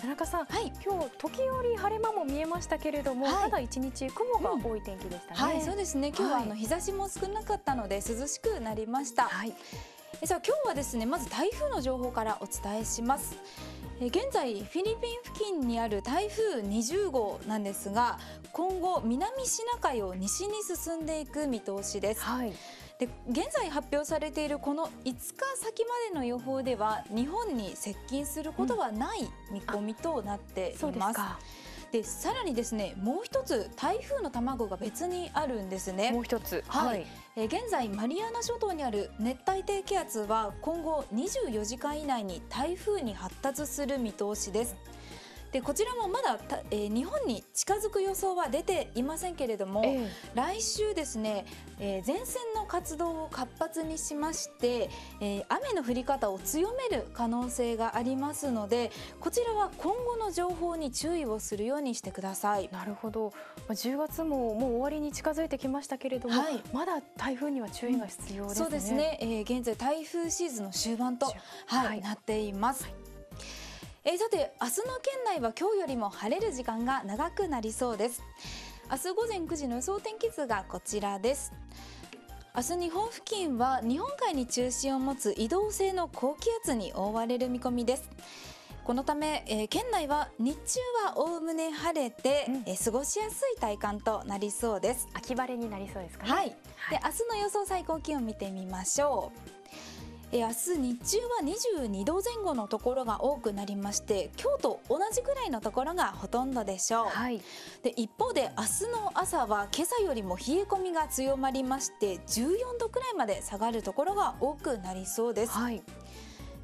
田中さん、はい、今日時折晴れ間も見えましたけれども、はいただ一日雲が多い天気でしたね。はい、そうですね。今日はあはいの日差しも少なかったので涼しくなりました。はいえさあ今日はですねまず台風の情報からお伝えします。え現在フィリピン付近にある台風20号なんですが今後南シナ海を西に進んでいく見通しです。はいで現在発表されているこの5日先までの予報では日本に接近することはない見込みとなっています。か。でさらにですねもう一つ台風の卵が別にあるんですね。もう一つ、はいえー現在マリアナ諸島にある熱帯低気圧は今後24時間以内に台風に発達する見通しです。でこちらもまだた、えー日本に近づく予想は出ていませんけれども、ええ来週ですね、えー前線の活動を活発にしまして、えー雨の降り方を強める可能性がありますのでこちらは今後の情報に注意をするようにしてください。なるほど。まあ10月ももう終わりに近づいてきましたけれども、はいまだ台風には注意が必要ですね。そうです。ね、えー現在台風シーズンの終盤と、はいはいなっています。えーさて明日の県内は今日よりも晴れる時間が長くなりそうです明日午前9時の予想天気図がこちらです明日日本付近は日本海に中心を持つ移動性の高気圧に覆われる見込みですこのため、えー県内は日中はおおむね晴れて、うんえー過ごしやすい体感となりそうです秋晴れになりそうですかね。はい。で明日の予想最高気温見てみましょう。え明日日中は22度前後のところが多くなりまして今日と同じぐらいのところがほとんどでしょう、はい。で一方で明日の朝は今朝よりも冷え込みが強まりまして14度くらいまで下がるところが多くなりそうです、はい。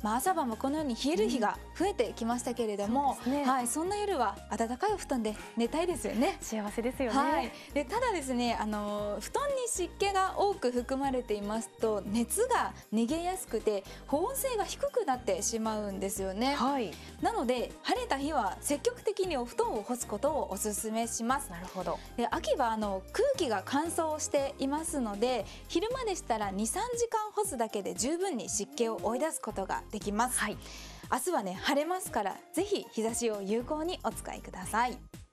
まあ、朝晩もこのように冷える日が増えてきましたけれども、そうですねはい、そんな夜は暖かいお布団で寝たいですよね幸せですよね。はい、でただですねあの布団に湿気が多く含まれていますと熱が逃げやすくて保温性が低くなってしまうんですよね、はい。なので晴れた日は積極的にお布団を干すことをお勧めしますなるほど。で秋はあの空気が乾燥していますので昼間でしたら23時間干すだけで十分に湿気を追い出すことができます、はい。明日はね晴れますからぜひ日差しを有効にお使いください